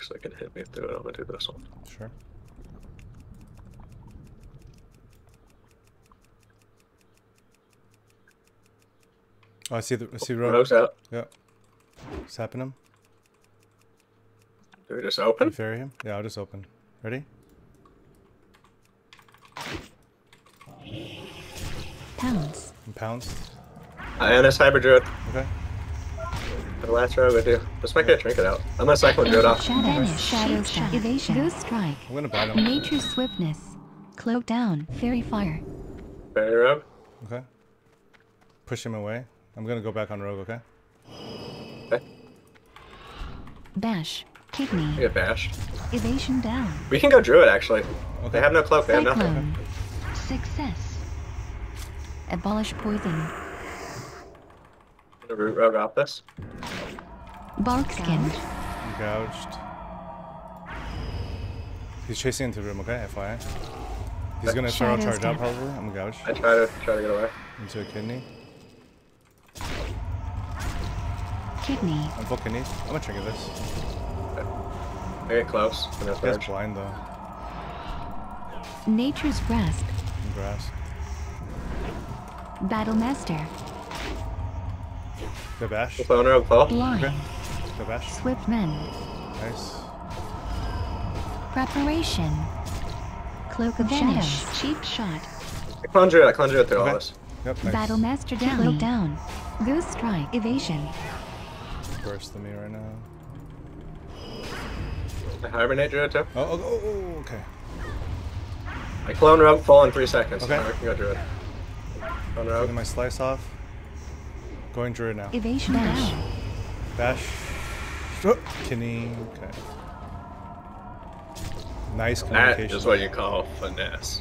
so they can hit me through it. I'm gonna do this one. Sure. Oh, I see the I see oh, rogue. Rogue's out. Yeah. Sapping him. Do we just Can open? you ferry him? Yeah, I'll just open. Ready? Pounce. And pounce. Ionis Hybrid Druid. Okay. The last rogue with you. Let's make a trinket out. I'm gonna cycle Druid off. Shadow Vanish. Shadow Step. Evasion. Ghost Strike. I'm gonna bite him. Nature's Swiftness. Cloak Down. Faerie Fire. Fairy Rogue. Okay. Push him away. I'm gonna go back on rogue, okay? Okay. Bash. I Kidney. get bashed. Evasion Down. We can go Druid actually. Okay. They have no cloak. They have nothing. Cyclone. Success. Abolish Poison. I'm gonna root Rogue off this. Barkskin. I'm gouged. He's chasing into the room, okay? FYI. He's gonna throw a charge out step. probably. I'm gouged. I try to try to get away. Into a kidney. Kidney. I'm full kidneys. I'm gonna trigger this. I get close. I'm gonna He blind though. Nature's Grasp. I'm grass. Battle Master. Go bash. Clone Rogue full. Blind. Okay. Go bash. Swiftmend. Nice. Preparation. Cloak of Vanish. Cheap Shot. I conjure Druid. I clone Druid through all this. Yep, nice. Battle Master Down. Cloak Down. Ghost Strike. Evasion. Worse than me right now. I hibernate Druid too. Oh, oh, oh, oh, okay. I clone Rogue fall in three seconds. Okay. Now we can go Druid. Clone Rogue. Taking my slice off. Going druid now. Evasion Down. Bash. Oh, kidney. Okay. Nice communication. That is what you call finesse.